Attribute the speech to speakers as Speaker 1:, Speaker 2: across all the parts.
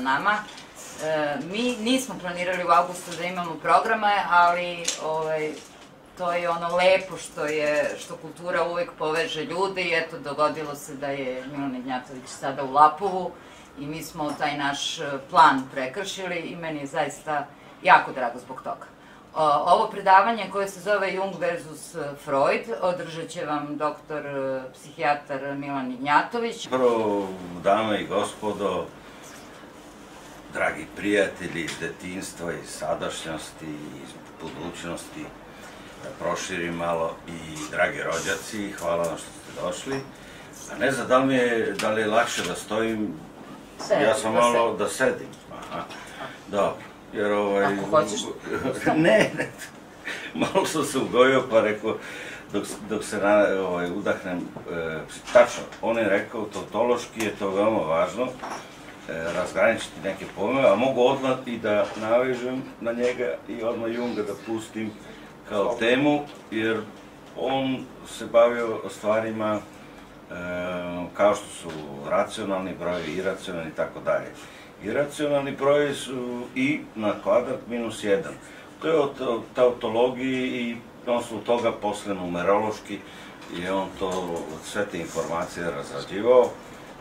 Speaker 1: nama. E, mi nismo planirali u avgustu da imamo programe, ali ovaj, to je ono lepo što je, što kultura uvek poveže ljude i eto, dogodilo se da je Milan Ignjatović sada u Lapovu i mi smo taj naš plan prekršili i meni je zaista jako drago zbog toga. Ovo predavanje koje se zove Jung versus Freud održat će vam doktor psihijatar Milan Ignjatović.
Speaker 2: Prvo, dame i gospodo, dragi prijatelji iz detinstva, iz sadašnjosti, iz budućnosti, da proširim malo i dragi rođaci, hvala vam što ste došli. A ne znam da li, mi je, da li je lakše da stojim,
Speaker 1: Sedi,
Speaker 2: ja sam
Speaker 1: da
Speaker 2: malo da sedim. Aha, dobro. Jer ovaj...
Speaker 1: Ako hoćeš.
Speaker 2: ne, ne, malo sam se ugojio pa rekao, dok, dok se na, ovaj, udahnem, e, tačno, on je rekao, tautološki je to veoma važno, razgraničiti neke pojmove, a mogu odmah i da navežem na njega i odmah Junga da pustim kao temu, jer on se bavio stvarima e, kao što su racionalni brojevi, iracionalni i tako dalje. Iracionalni brojevi su i na kvadrat minus 1. To je od tautologiji i na osnovu toga posle numerološki je on to, sve te informacije razrađivao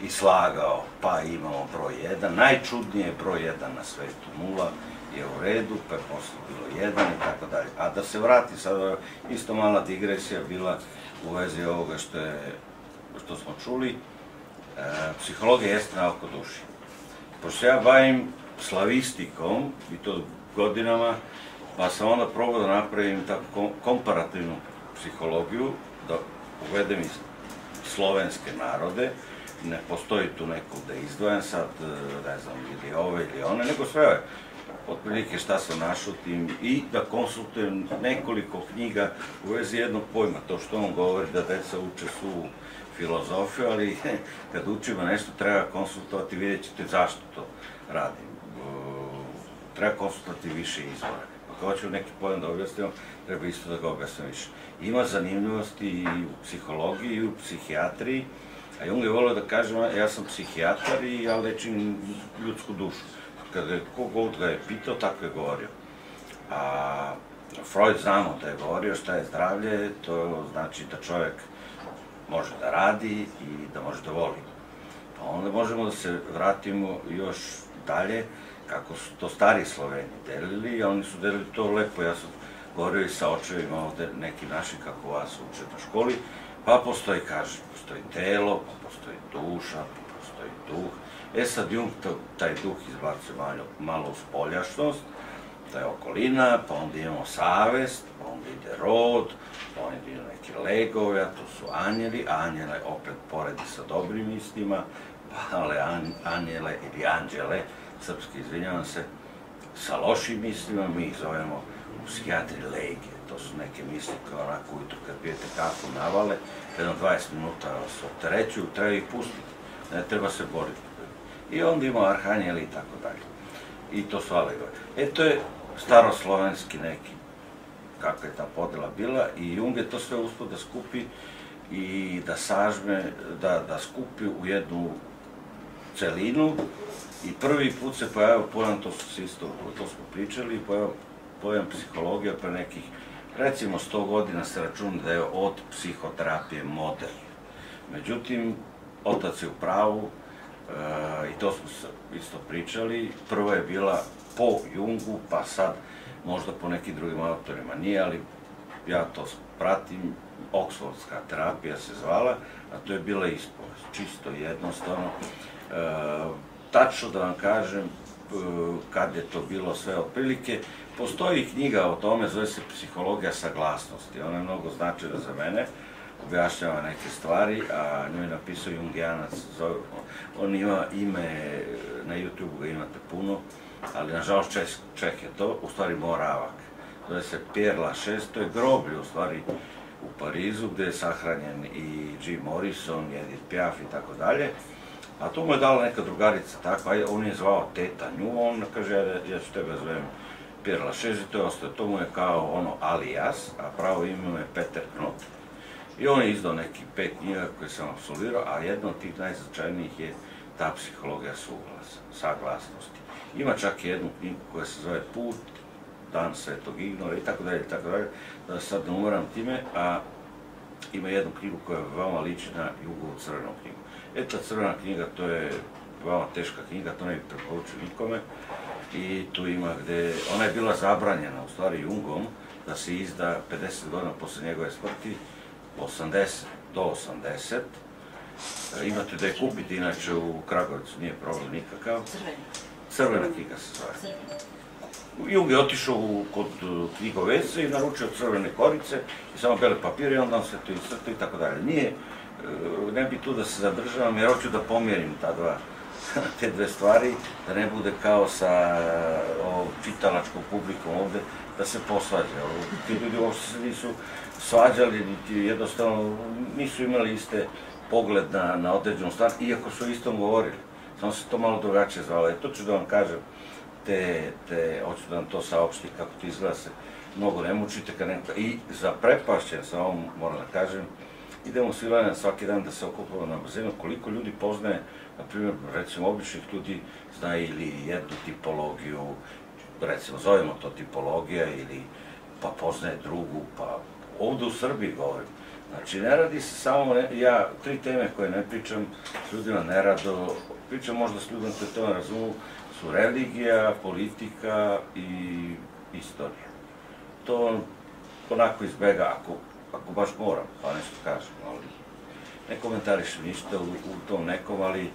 Speaker 2: i slagao, pa imamo broj 1, najčudnije je broj 1 na svetu, nula je u redu, pa je posle bilo 1 i tako dalje. A da se vrati sad, isto mala digresija bila u vezi ovoga što, je, što smo čuli, e, psihologija jeste nauka duši. Pošto ja bavim slavistikom, i to godinama, pa sam onda probao da napravim tako komparativnu psihologiju, da uvedem iz slovenske narode, ne postoji tu neko da je izdvojen sad, ne znam, ili ove ili one, nego sve otprilike šta sam našao tim i da konsultujem nekoliko knjiga u vezi jednog pojma, to što on govori da deca uče su filozofiju, ali kad učimo nešto treba konsultovati, vidjet ćete zašto to radim. Treba konsultovati više izvora. Ako hoću neki pojam da objasnim, treba isto da ga objasnim više. Ima zanimljivosti i u psihologiji i u psihijatriji, a Jung je volio da kaže, ja sam psihijatar i ja lečim ljudsku dušu. Kada je kogod ga je pitao, tako je govorio. A Freud znamo da je govorio šta je zdravlje, to znači da čovjek može da radi i da može da voli. Pa onda možemo da se vratimo još dalje, kako su to stari Sloveni delili, a oni su delili to lepo, ja sam govorio i sa očevima ovde, neki naši kako vas uče na školi, pa postoji, kaže, postoji telo, pa postoji duša, pa postoji duh. E sad Jung to, taj duh izbacuje malo, malo u spoljašnost, to je okolina, pa onda imamo savest, pa onda ide rod, pa onda ide neki legovi, a to su anjeli, anjele opet poredi sa dobrim istima, pa ale an, anjele ili anđele, srpski izvinjavam se, sa lošim mislima, mi ih zovemo psihijatri lege, to su neke misli koje onako ujutru kad pijete kafu navale, jedno 20 minuta vas opterećuju, treba ih pustiti, ne treba se boriti. I onda ima arhanjeli i tako dalje. I to su alegore. E, to je staroslovenski neki, kakva je ta podela bila, i Jung je to sve uspio da skupi i da sažme, da, da skupi u jednu celinu i prvi put se pojavio pojam, to su isto, to smo pričali, pojavio pojam psihologija pre nekih, recimo 100 godina se računa da je od psihoterapije model. Međutim, otac je u pravu, e, i to smo isto pričali, prva je bila po Jungu, pa sad možda po nekim drugim autorima nije, ali ja to pratim, Oksfordska terapija se zvala, a to je bila ispovest, čisto jednostavno. E, tačno da vam kažem, e, kad je to bilo sve otprilike, postoji knjiga o tome, zove se Psihologija saglasnosti, ona je mnogo značajna za mene, objašnjava neke stvari, a nju je napisao Jungijanac, on ima ime, na YouTube ga imate puno, ali nažalost Čeh, Čeh je to, u stvari Moravak. Zove se Pierre Lachaise, to je groblje u stvari u Parizu, gde je sahranjen i Jim Morrison, Edith Piaf i tako dalje. A to mu je dala neka drugarica, tako, on je zvao teta nju, on kaže, ja, ću tebe zovem Pierre Lachaise, to je ostaje, to mu je kao ono alias, a pravo ime mu je Peter Knut. I on je izdao neki pet knjiga koje sam absolvirao, a jedna od tih najznačajnijih je ta psihologija suglasa, saglasnosti. Ima čak jednu knjigu koja se zove Put, Dan svetog ignora i tako dalje, tako dalje, da sad ne umoram time, a ima jednu knjigu koja veoma liči na Jugovu crvenom knjigu. E, ta crvena knjiga, to je veoma teška knjiga, to ne bih preporučio nikome. I tu ima gde, ona je bila zabranjena, u stvari, Jungom, da se izda 50 godina posle njegove smrti, 80 do 80. E, imate da je kupiti, inače, u Kragovicu, nije problem nikakav.
Speaker 1: Crveni.
Speaker 2: Crvena knjiga se zove. Jung je otišao u, kod knjigovece i naručio crvene korice i samo bele papire i onda on se to iscrta i tako dalje. Nije, uh, ne bi tu da se zadržavam jer hoću da pomirim ta dva, te dve stvari, da ne bude kao sa ovom čitalačkom publikom ovde, da se posvađa. Ti ljudi uopšte se nisu svađali, niti jednostavno nisu imali iste pogled na, na određenu stvar, iako su istom govorili. Samo se to malo drugačije zvalo. E, to ću da vam kažem, te, te, hoću da vam to saopšti kako to izgleda se mnogo ne mučite kad neko, i za prepašćen sa ovom, moram da kažem, idemo svi Lena svaki dan da se okupamo na bazenu, koliko ljudi poznaje, na primjer, recimo, običnih ljudi zna ili jednu tipologiju, recimo, zovemo to tipologija, ili pa poznaje drugu, pa ovde u Srbiji govorim. Znači, ne radi se samo, ja, tri teme koje ne pričam s ljudima nerado, pričam možda s ljudima koji to ne razumu, su religija, politika i istorija. To onako izbega, ako, ako baš moram, pa nešto kažem, ali ne komentarišem ništa u, u tom nekom, ali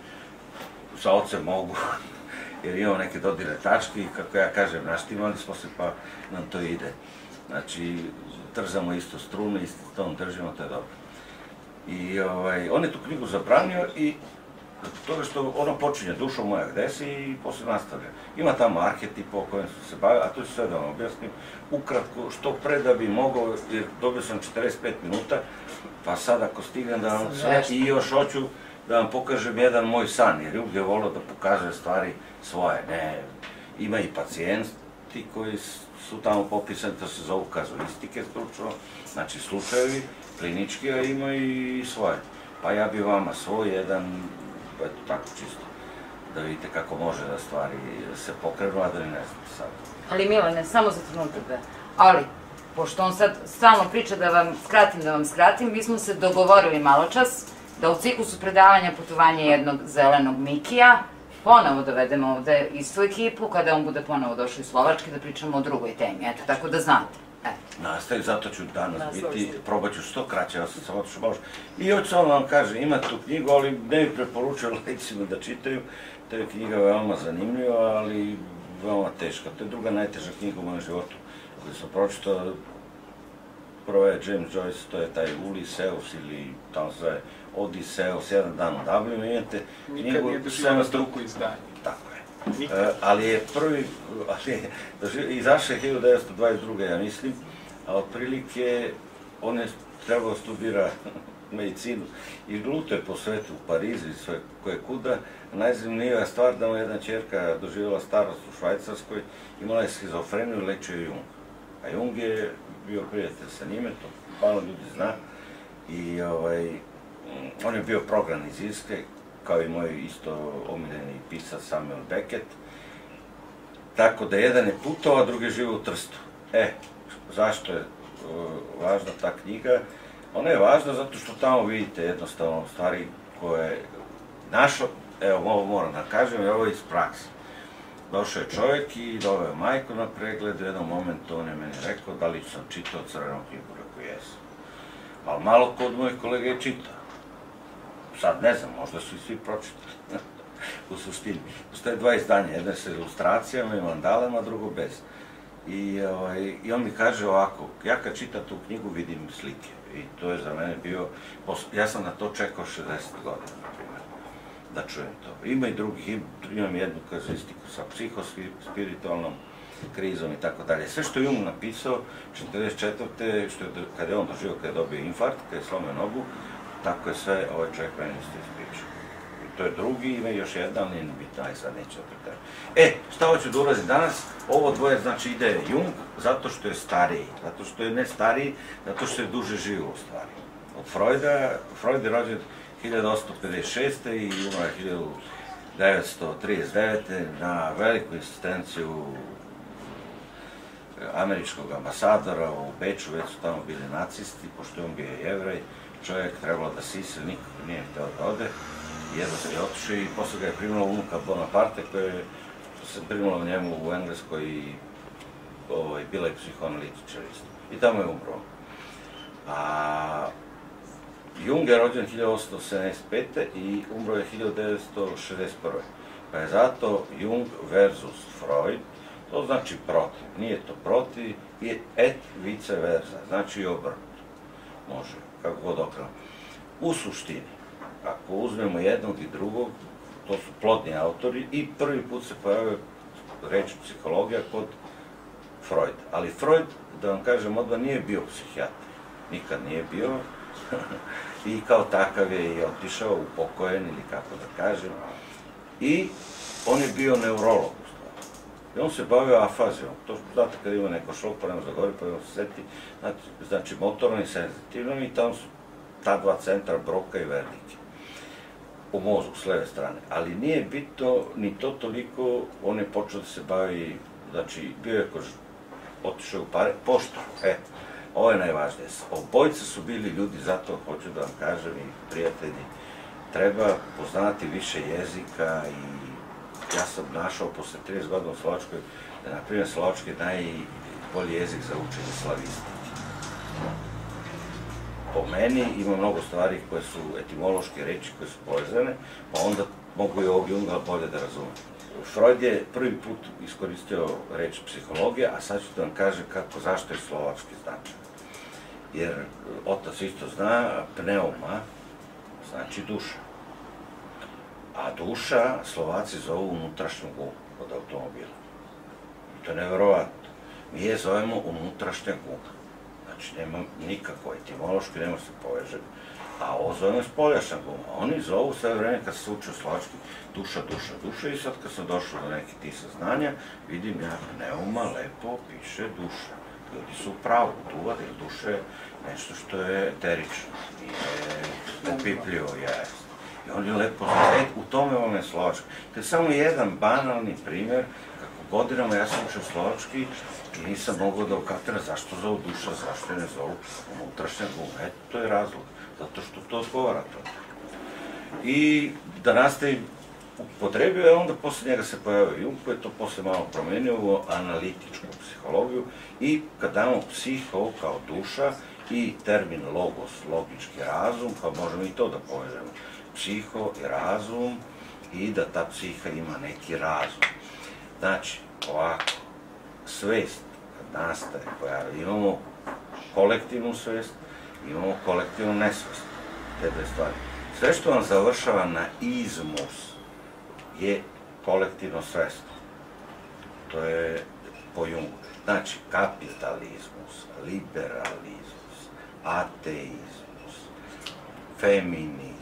Speaker 2: sa ocem mogu, jer imamo neke dodire tačke i kako ja kažem, naštimali smo se pa nam to ide. Znači, trzamo isto strunu, isto ton držimo, to je dobro. I ovaj, on je tu knjigu zabranio i toga što ono počinje dušo moja gde si i posle nastavlja. Ima tamo arhetipa o kojem su se bavili, a to ću sve da vam objasnim. Ukratko, što pre da bi mogao, jer dobio sam 45 minuta, pa sad ako stignem da vam sve, i još hoću da vam pokažem jedan moj san, jer uvijek je volio da pokaže stvari svoje, ne, ima i pacijenti koji su tamo popisani, to se zovu kazuistike stručno, znači slučajevi, klinički, a ima i svoje. Pa ja bi vama svoj jedan eto tako čisto, da vidite kako može da stvari se pokrenu, a da ne znate sad.
Speaker 1: Ali Milane, samo za trenutak da. Ali, pošto on sad stalno priča da vam skratim, da vam skratim, mi smo se dogovorili malo čas da u ciklusu predavanja putovanja jednog zelenog Mikija ponovo dovedemo ovde istu ekipu, kada on bude ponovo došao iz Slovačke da pričamo o drugoj temi, eto, tako da znate.
Speaker 2: Nastavi, zato ću danas biti, probat ću što kraće, ja sam sam otišao malo I hoću samo da vam kažem, ima tu knjigu, ali ne bih preporučio lecima da čitaju, to je knjiga veoma zanimljiva, ali veoma teška. To je druga najteža knjiga u mojem životu koju sam pročitao. Prva je James Joyce, to je taj Uliseus ili tamo se zove Odiseus, jedan dan u Dublinu, imate
Speaker 3: Nikad nije doživjela struku izdanje.
Speaker 2: E, ali je prvi, ali izašao je 1922. ja mislim, a otprilike on je trebao da studira medicinu i glutuje po svetu u Parizu i sve koje kuda. Najzanimljivija stvar da mu je jedna čerka doživjela starost u Švajcarskoj, imala je schizofreniju i lečio Jung. A Jung je bio prijatelj sa njime, to malo ljudi zna. I ovaj, on je bio progran iz Irske, kao i moj isto omiljeni pisac Samuel Beckett. Tako da jedan je putovao, a drugi živi u Trstu. E, zašto je važna ta knjiga? Ona je važna zato što tamo vidite jednostavno stvari koje našo, evo ovo moram da kažem, jer ovo je iz prakse. Došao je čovjek i doveo je majku na pregled, u jednom momentu on je meni rekao da li sam čitao crvenu knjigu, rekao jesam. Ali malo kod mojih kolega je čitao. Sad ne znam, možda su i svi pročitali. u suštini. Postoje dva izdanja, jedno je sa ilustracijama i mandalama, drugo bez. I, ovaj, I on mi kaže ovako, ja kad čitam tu knjigu vidim slike. I to je za mene bio, ja sam na to čekao 60 godina, na primjer, da čujem to. Ima i drugih, im- imam jednu kazuistiku sa psihospiritualnom krizom i tako dalje. Sve što je Jung napisao, 44. Što je, do- kad je on doživio, kad je dobio infarkt, kad je slomio nogu, tako je sve ovaj čovjek meni isto ispričao. I to je drugi, ima još jedan, ali nije bitno, aj sad neću da. E, šta hoću da urazim danas? Ovo dvoje, znači, ide Jung zato što je stariji, zato što je ne stariji, zato što je duže živo u stvari. od Freuda. Freud je rođen 1856. i umro je 1939. na veliku insistenciju američkog ambasadora u Beču, već su tamo bili nacisti, pošto on bio jevrej, čovjek trebalo da sise, nikako nije htio da ode, jedno se je otišao i posle ga je primilo unuka Bonaparte, koje je se primilo njemu u Engleskoj i ovaj, bila je psihoanalitičar isto. I tamo je umro. A Jung je rođen 1875. i umro je 1961. Pa je zato Jung versus Freud, to znači protiv, nije to protiv, i et vice versa, znači obrnuto. Može, kako god okrenu. U suštini, ako uzmemo jednog i drugog, to su plodni autori i prvi put se pojavio reč psihologija kod Freud. Ali Freud, da vam kažem odmah, nije bio psihijatar. Nikad nije bio. I kao takav je i otišao, upokojen ili kako da kažem. I on je bio neurolog. I on se bavio afazijom. To znate kad ima neko šok, pa nema za gore, pa se seti. Znači, znači motorno i senzitivno i tamo su ta dva centra, Broka i Vernike u mozgu s leve strane, ali nije bitno ni to toliko, on je počeo da se bavi, znači, bio je kož, otišao u pare, pošto, e, ovo je najvažnije, obojice su bili ljudi, zato hoću da vam kažem i prijatelji, treba poznati više jezika i ja sam našao posle 30 godina u Slovačkoj, da je, na primjer, Slovački najbolji jezik za učenje slavistike po meni ima mnogo stvari koje su etimološke reči koje su povezane, pa onda mogu i ovog Junga bolje da razumem. Freud je prvi put iskoristio reč psihologija, a sad ću da vam kažem kako, zašto je slovački značaj. Jer otac isto zna, pneuma znači duša. Duša Slovaci zovu unutrašnju gumu od automobila. I to je nevjerovatno. Mi je zovemo unutrašnja guma. Znači, nema nikako etimološki, nema se poveže. A ovo zovemo spoljašna guma. Oni zovu sve vreme kad se uče slovački duša, duša, duša i sad kad sam došao do nekih tih saznanja, vidim ja pneuma lepo piše duša. Ljudi su u pravu, jer duša je nešto što je eterično, nije upipljivo, jest. I oni lepo znaju, e, u tome vam je slovački. To je samo jedan banalni primer kako godinama ja sam učio slovački i nisam mogao da ukatira zašto zovu duša, zašto je ne zovu unutrašnja guma. Eto, to je razlog, zato što to odgovara to. I da nastavim, upotrebio je, onda posle njega se pojavio Jung, koji je to posle malo promenio u analitičku psihologiju i kad damo psiho kao duša i termin logos, logički razum, pa možemo i to da povežemo. Psiho i razum i da ta psiha ima neki razum. Znači, ovako, svest kad nastaje, koja imamo kolektivnu svest, imamo kolektivnu nesvest, te dve stvari. Sve što vam završava na izmus je kolektivno svest. To je po Jungu. Znači, kapitalizmus, liberalizmus, ateizmus, feminizmus,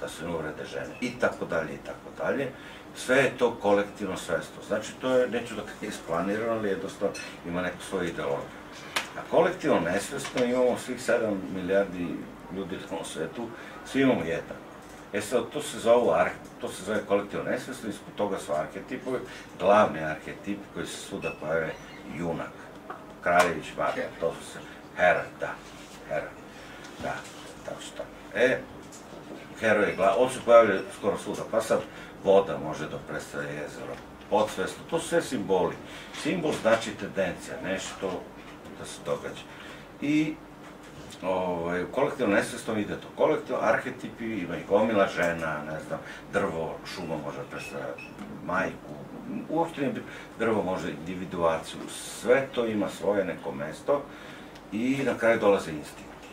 Speaker 2: da se ne uvrede žene, i tako dalje, i tako dalje sve je to kolektivno svestvo. Znači, to je, neću da je isplanirano, ali jednostavno ima neku svoju ideologiju. A kolektivno nesvesno imamo svih 7 milijardi ljudi na svetu, svi imamo jedan. E sad, to se zove, to se zove kolektivno nesvesno, ispod toga su arhetipovi, glavni arhetip koji se svuda pojave junak, kraljević, Marko, to su se, hera, da, hera, da, tako što. E, heroj je glav, on se pojavlja skoro svuda, pa sad, voda može da predstavlja jezero, podsvesno, to su sve simboli. Simbol znači tendencija, nešto da se događa. I ovaj, kolektivno nesvesno ide to. Kolektivno arhetipi ima i gomila žena, ne znam, drvo, šuma može da predstavlja majku, uopšte drvo može individuaciju, sve to ima svoje neko mesto i na kraju dolaze instinkti.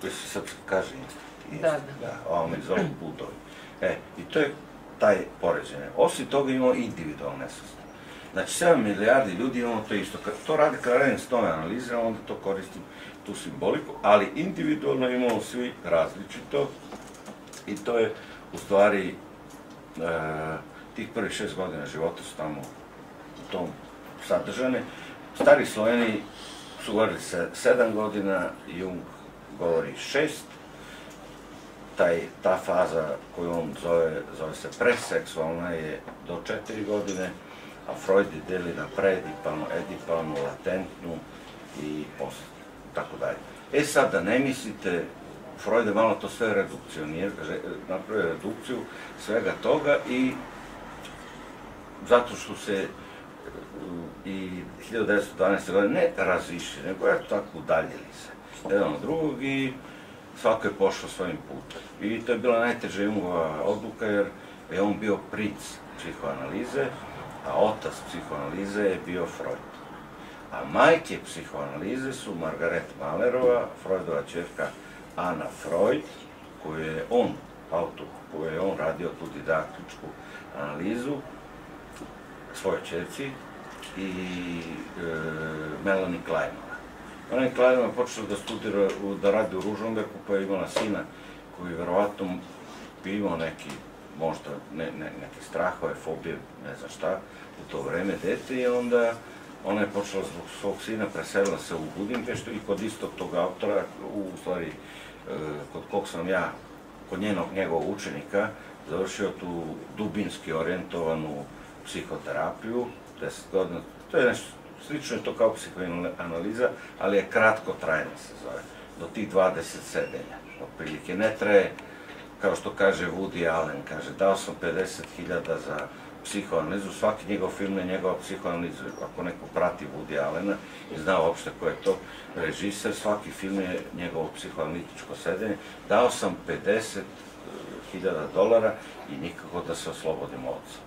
Speaker 2: Koji se srpski kaže instinkt.
Speaker 1: Da, da.
Speaker 2: Da, ovo mi zove budovi. E, i to je taj poređenje. Osim toga imamo individualne nesvesti. Znači, 7 milijardi ljudi imamo to isto. Kad to radi Clarence Stone analize, onda to koristim tu simboliku, ali individualno imamo svi različito i to je u stvari e, tih prvih šest godina života su tamo u tom sadržane. Stari Sloveni su govorili se sedam godina, Jung govori šest, taj, ta faza koju on zove, zove se preseksualna je do četiri godine, a Freud je deli na predipalnu, edipalnu, latentnu i post, tako dalje. E sad, da ne mislite, Freud je malo to sve redukcionir, napravio redukciju svega toga i zato što se i 1912. godine ne razišli, nego je tako udaljili se jedan od drugog i svako je pošao svojim putem. I to je bila najteža Jungova odluka jer je on bio princ psihoanalize, a otac psihoanalize je bio Freud. A majke psihoanalize su Margaret Malerova, Freudova čerka Ana Freud, koju je on, autor, koju je on radio tu didaktičku analizu, svoje čerci i e, Melanie Kleinova. Melanie Kleinova počela da studira, da radi u Ružomberku, pa je imala sina koji verovatno bi imao neki, možda ne, ne, neke strahove, fobije, ne znam šta, u to vreme dete i onda ona je počela zbog svog sina, preselila se u Budimpeštu i kod istog tog autora, u stvari, e, kod kog sam ja, kod njenog, njegovog učenika, završio tu dubinski orijentovanu psihoterapiju, 10 godina, to je nešto, slično je to kao psihoanaliza, ali je kratko trajna se zove, do tih 20 sedenja, otprilike, ne traje, kao što kaže Woody Allen, kaže, dao sam 50.000 za psihoanalizu, svaki njegov film je njegova psihoanaliza, ako neko prati Woody Allena i zna uopšte ko je to režiser, svaki film je njegovo psihoanalitičko sedenje, dao sam 50.000 dolara i nikako da se oslobodim oca.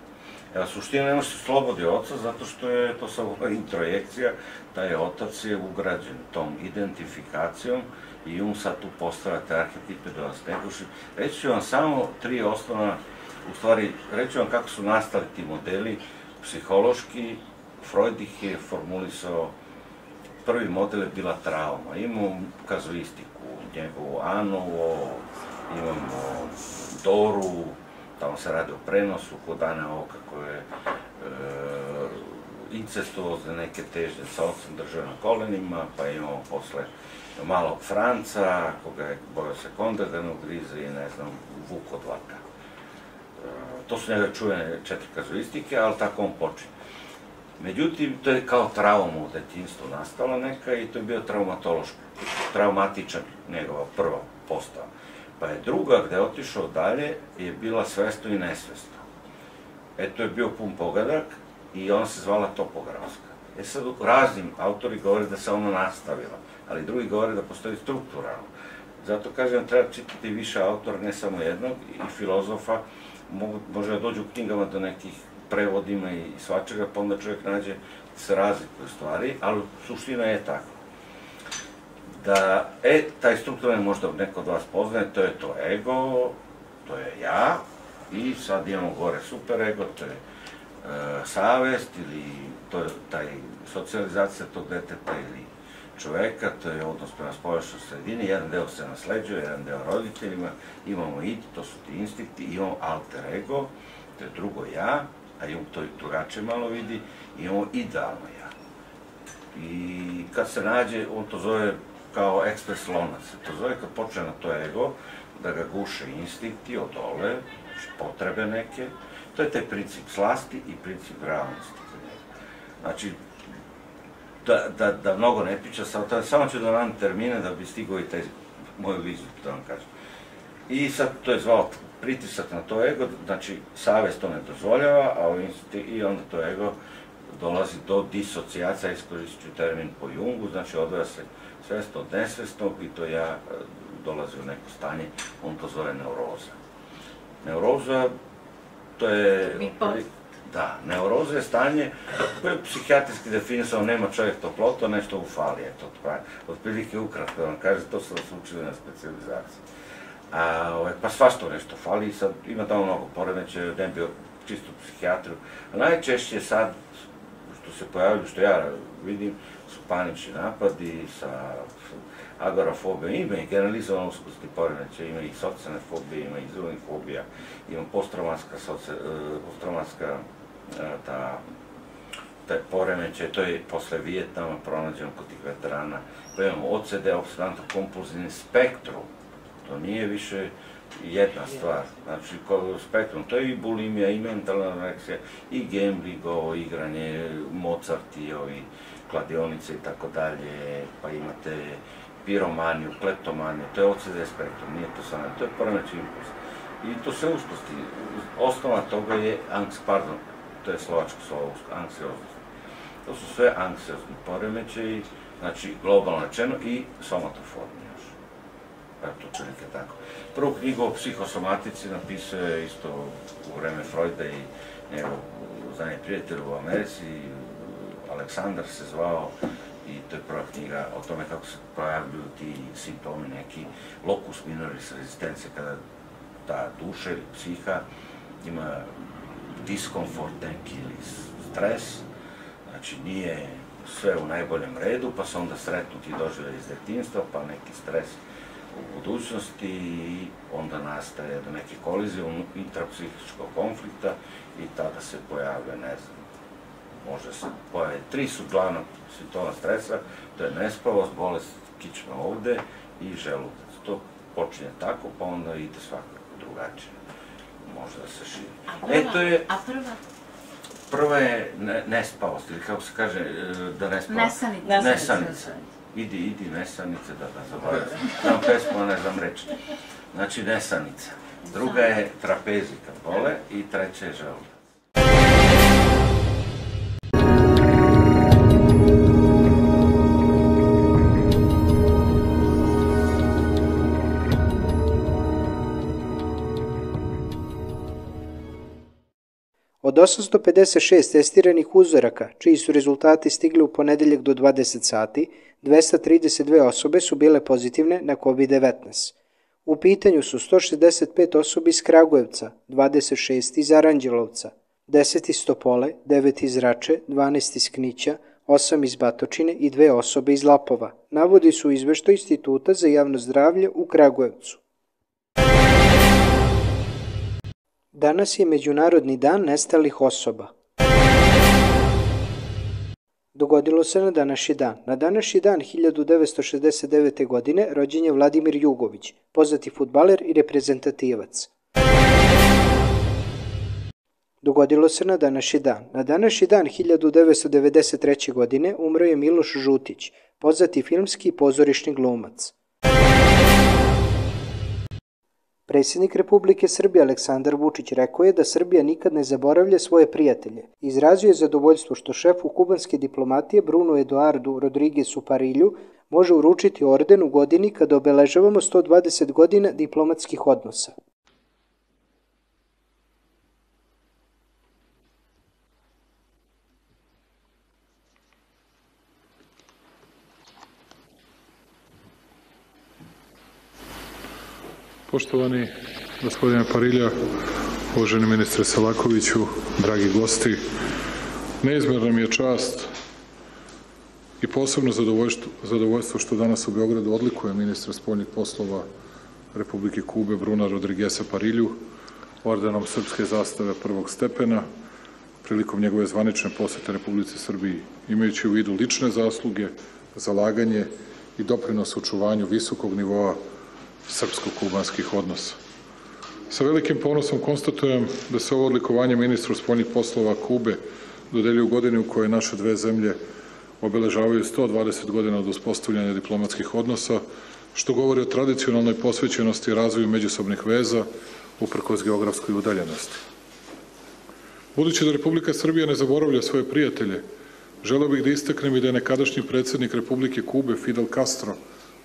Speaker 2: Evo, suština nema se slobodi oca, zato što je to samo introjekcija, taj otac je ugrađen tom identifikacijom i um sad tu postavlja te arhetipe da vas ne. Reći ću vam samo tri osnovna, u stvari, reći ću vam kako su nastali ti modeli. Psihološki, Freud ih je formulisao, prvi model je bila trauma, imamo kazuistiku, njegovu Anovo, imamo Doru, tamo se radi o prenosu kod Ana Oka koje je incestuozne neke težnje sa ocem držao na kolenima, pa imamo posle malog Franca, koga je bojao se konda da ne ugrize i ne znam, Vukodlaka. E, to su njega čuvene četiri kazuistike, ali tako on počinje. Međutim, to je kao trauma u detinstvu nastala neka i to je bio traumatološki, traumatičan njegova prva postava. Pa je druga, gde je otišao dalje, je bila svesno i nesvesno. E, to je bio pun pogadak i ona se zvala topografska. E sad, raznim autori govore da se ona nastavila, ali drugi govore da postoji strukturalno. Zato kažem, treba čitati više autora, ne samo jednog, i filozofa, mogu, može da dođu u knjigama do nekih prevodima i svačega, pa onda čovjek nađe da se razlikuje stvari, ali suština je tako da, e, taj strukturalni možda neko od vas poznaje, to je to ego, to je ja, i sad imamo gore super ego, to je e, savest ili to je taj socijalizacija tog deteta ili čoveka, to je odnos prema spoljašnjoj sredini, jedan deo se nasleđuje, jedan deo roditeljima, imamo id, to su ti instinkti, imamo alter ego, to je drugo ja, a imamo to drugačije malo vidi, imamo idealno ja. I kad se nađe, on to zove kao ekspres lonac. To zove kad počne na to ego, da ga guše instinkti od dole, znači potrebe neke, to je taj princip slasti i princip realnosti. Znači, da, da, da mnogo ne priča, samo, ću da vam termine da bi stigao i taj moju viziju, da vam kažem. I sad to je zvao pritisak na to ego, znači savest to ne dozvoljava, a i onda to ego dolazi do disocijacija, iskoristit ću termin po Jungu, znači odvaja se svesno od nesvesnog i to ja e, dolazi u neko stanje, on to zove neuroza. Neuroza, to je... Da, neuroza je stanje koje je psihijatrijski definisano, nema čovjek toploto, nešto u fali, eto, otprilike ukratko da vam kaže, to vas učili na specializaciji. A, ovaj, pa svašto nešto fali, sad ima tamo mnogo poremeće, ne bio čisto psihijatriju, a najčešće sad, što se pojavljaju, što ja vidim, su panični napadi sa agorafobijom, ima i generalizovano uskosti poremeće, ima i socijalne fobije, ima i zelenih fobija, ima posttraumatska, e, posttraumatska e, ta taj poremećaj, to je posle Vijetnama pronađeno kod tih veterana, pa imamo OCD, obsedantno kompulzivni spektrum, to nije više jedna stvar, znači spektrum, to je i bulimija, i mentalna anoreksija, i gambling, ovo igranje, Mozart i ovi kladionice i tako dalje, pa imate piromaniju, kleptomaniju, to je OCD spektrum, nije to samo, to je poremećaj impuls. I to se usposti. Osnova toga je anks, pardon, to je slovačko slovo, anksioznost. To su sve anksiozni poremećaji, znači globalno rečeno i somatoforni još. Eto, prilike tako. Prvu knjigu o psihosomatici napisao je isto u vreme Freuda i njegov znanje prijatelj u Americi, Aleksandar se zvao, i to je prva knjiga o tome kako se pojavljuju ti simptomi, neki locus minoris rezistencije, kada ta duša ili psiha ima diskomfort neki ili stres, znači nije sve u najboljem redu, pa se onda sretnu ti doživlje iz detinstva, pa neki stres u budućnosti i onda nastaje do neke kolizije intrapsihičkog konflikta i tada se pojavlja, ne znam, može se pojaviti. Tri su glavna simptoma stresa, to je nespavost, bolest kičma ovde i želudac. To počinje tako, pa onda ide svakako drugačije. Može da se širi.
Speaker 3: A prva?
Speaker 2: E, to je,
Speaker 3: A prva?
Speaker 2: prva je ne, nespavost, ili kako se kaže, e, da ne spava.
Speaker 3: Nesanica.
Speaker 2: Nesanica. Idi, idi, nesanice, da, da zaboravim. Znam pesmu, ne znam reći. Znači, nesanica. Druga je trapezika bole i treća je želudac.
Speaker 4: Od 856 testiranih uzoraka, čiji su rezultati stigli u ponedeljak do 20 sati, 232 osobe su bile pozitivne na COVID-19. U pitanju su 165 osobi iz Kragujevca, 26 iz Aranđelovca, 10 iz Topole, 9 iz Rače, 12 iz Knića, 8 iz Batočine i dve osobe iz Lapova. Navodi su u izveštaju Instituta za javno zdravlje u Kragujevcu. Danas je Međunarodni dan nestalih osoba. Dogodilo se na današnji dan. Na današnji dan 1969. godine rođen je Vladimir Jugović, poznati futbaler i reprezentativac. Dogodilo se na današnji dan. Na današnji dan 1993. godine umro je Miloš Žutić, poznati filmski i pozorišni glumac. Predsjednik Republike Srbije Aleksandar Vučić rekao je da Srbija nikad ne zaboravlja svoje prijatelje. Izrazio je zadovoljstvo što šefu kubanske diplomatije Bruno Eduardo Rodriguez u Parilju može uručiti orden u godini kada obeležavamo 120 godina diplomatskih odnosa.
Speaker 5: Poštovani gospodine Parilja, uvaženi ministre Selakoviću, dragi gosti, neizmjerna mi je čast i posebno zadovoljstvo, zadovoljstvo što danas u Beogradu odlikuje ministra spoljnih poslova Republike Kube Bruna Rodriguesa Parilju ordenom Srpske zastave prvog stepena prilikom njegove zvanične posete Republici Srbiji, imajući u vidu lične zasluge, zalaganje i doprinos očuvanju visokog nivoa srpsko-kubanskih odnosa. Sa velikim ponosom konstatujem da se ovo odlikovanje ministru spoljnih poslova Kube dodeljuje u godini u kojoj naše dve zemlje obeležavaju 120 godina od uspostavljanja diplomatskih odnosa, što govori o tradicionalnoj posvećenosti i razvoju međusobnih veza uprkos geografskoj udaljenosti. Budući da Republika Srbija ne zaboravlja svoje prijatelje, želeo bih da istaknem i da je nekadašnji predsednik Republike Kube Fidel Castro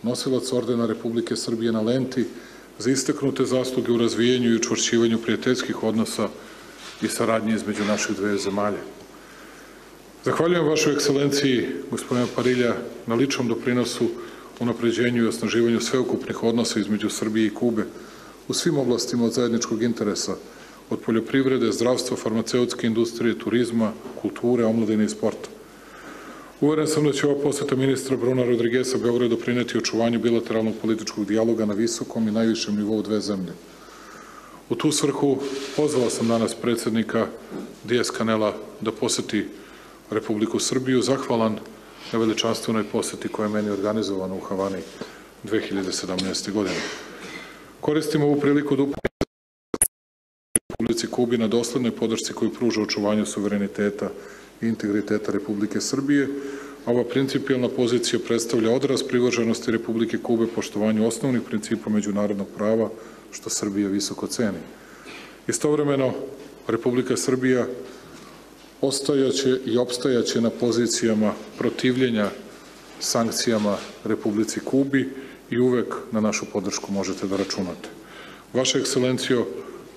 Speaker 5: nosilac ordena Republike Srbije na lenti za istaknute zasluge u razvijenju i učvršćivanju prijateljskih odnosa i saradnje između naših dve zemalja. Zahvaljujem vašoj ekscelenciji, gospodina Parilja, na ličnom doprinosu, unapređenju i osnaživanju sveukupnih odnosa između Srbije i Kube u svim oblastima od zajedničkog interesa, od poljoprivrede, zdravstva, farmaceutske industrije, turizma, kulture, omladine i sporta. Uveren sam da će ova poseta ministra Bruna Rodriguesa Beogradu doprineti očuvanju bilateralnog političkog dijaloga na visokom i najvišem nivou dve zemlje. U tu svrhu pozvala sam danas predsednika Dijes Kanela da poseti Republiku Srbiju, zahvalan na veličanstvenoj poseti koja je meni organizovana u Havani 2017. godine. Koristim ovu priliku da uputim Republici Kubi na doslednoj podršci koju pruža očuvanju suvereniteta i integriteta Republike Srbije. Ova principijalna pozicija predstavlja odraz privrženosti Republike Kube poštovanju osnovnih principa međunarodnog prava, što Srbija visoko ceni. Istovremeno, Republika Srbija ostajaće i opstajaće na pozicijama protivljenja sankcijama Republici Kubi i uvek na našu podršku možete da računate. Vaša ekscelencijo,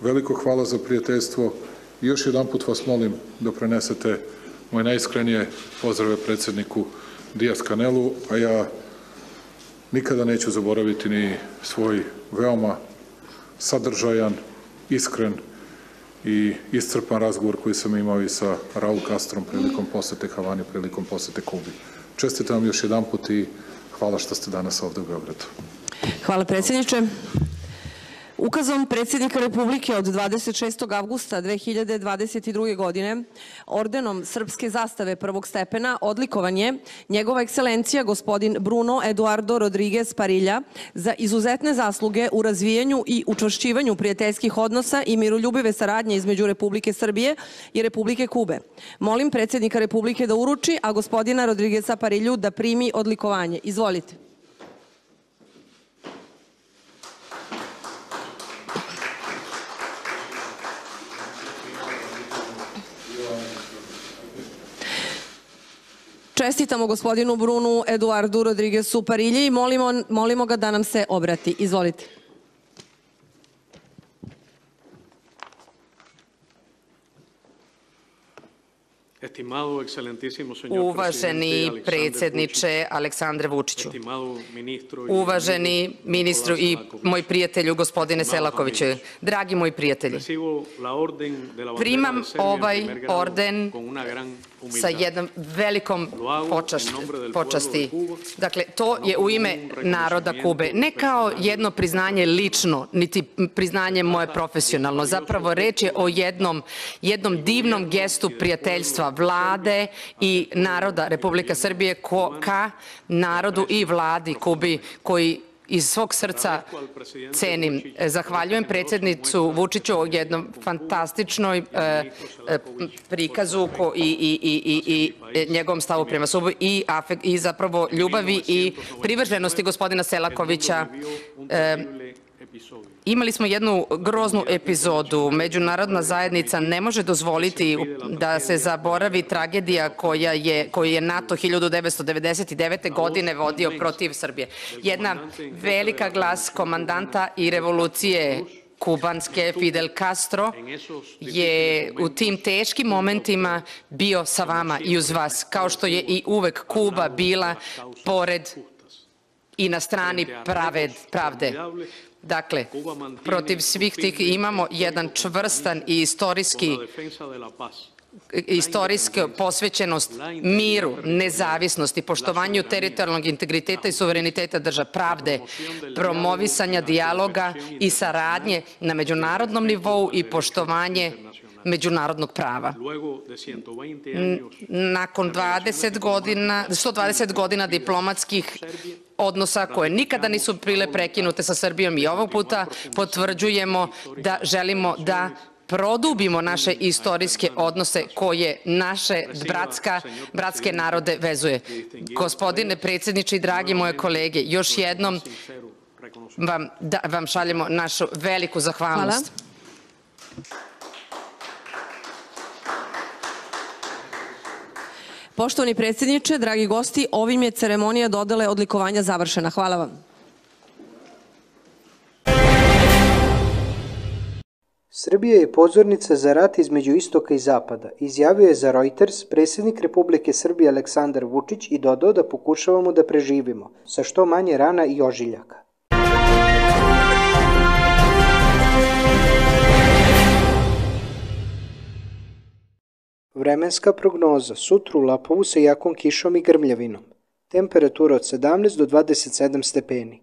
Speaker 5: veliko hvala za prijateljstvo i još jedan put vas molim da prenesete moje najiskrenije pozdrave predsedniku Dijas Kanelu, a ja nikada neću zaboraviti ni svoj veoma sadržajan, iskren i iscrpan razgovor koji sam imao i sa Raul Castrom prilikom posete Havani, prilikom posete Kubi. Čestitam vam još jedan put i hvala što ste danas ovde u Beogradu.
Speaker 3: Hvala predsjedniče. Ukazom predsjednika Republike od 26. avgusta 2022. godine ordenom Srpske zastave prvog stepena odlikovan je njegova ekscelencija gospodin Bruno Eduardo Rodriguez Parilja za izuzetne zasluge u razvijenju i učvršćivanju prijateljskih odnosa i miroljubive saradnje između Republike Srbije i Republike Kube. Molim predsjednika Republike da uruči, a gospodina Rodrigueza Parilju da primi odlikovanje. Izvolite. Čestitamo gospodinu Brunu Eduardu Rodriguezu Parilji i molimo, molimo ga da nam se obrati. Izvolite.
Speaker 6: Uvaženi predsjedniče Aleksandre Vučiću, uvaženi ministru i moj prijatelju gospodine Selakoviću, dragi moji prijatelji, primam ovaj orden sa jednom velikom počasti. Dakle, to je u ime naroda Kube. Ne kao jedno priznanje lično, niti priznanje moje profesionalno. Zapravo, reč je o jednom, jednom divnom gestu prijateljstva vlade i naroda Republika Srbije ko, ka narodu i vladi Kubi koji iz svog srca cenim. Zahvaljujem predsjednicu Vučiću o jednom fantastičnoj e, e, prikazu ko, i, i, i, i, njegovom stavu prema subu i, i zapravo ljubavi i privrženosti gospodina Selakovića e, Imali smo jednu groznu epizodu. Međunarodna zajednica ne može dozvoliti da se zaboravi tragedija koja je, koju je NATO 1999. godine vodio protiv Srbije. Jedna velika glas komandanta i revolucije kubanske Fidel Castro je u tim teškim momentima bio sa vama i uz vas, kao što je i uvek Kuba bila pored i na strani praved, pravde. Dakle, protiv svih tih imamo jedan čvrstan i istorijski istorijska posvećenost miru, nezavisnosti, poštovanju teritorijalnog integriteta i suvereniteta država, pravde, promovisanja dijaloga i saradnje na međunarodnom nivou i poštovanje međunarodnog prava. Nakon 20 godina, 120 godina diplomatskih odnosa koje nikada nisu bile prekinute sa Srbijom i ovog puta potvrđujemo da želimo da produbimo naše istorijske odnose koje naše bratska, bratske narode vezuje. Gospodine predsjedniče i dragi moje kolege, još jednom vam, da, vam šaljemo našu veliku zahvalnost. Hvala.
Speaker 3: Poštovani predsjedniče, dragi gosti, ovim je ceremonija dodele odlikovanja završena. Hvala vam.
Speaker 4: Srbija je pozornica za rat između istoka i zapada, izjavio je za Reuters predsjednik Republike Srbije Aleksandar Vučić i dodao da pokušavamo da preživimo, sa što manje rana i ožiljaka. Vremenska prognoza. Sutra u Lapovu sa jakom kišom i grmljavinom. Temperatura od 17 do 27 stepeni.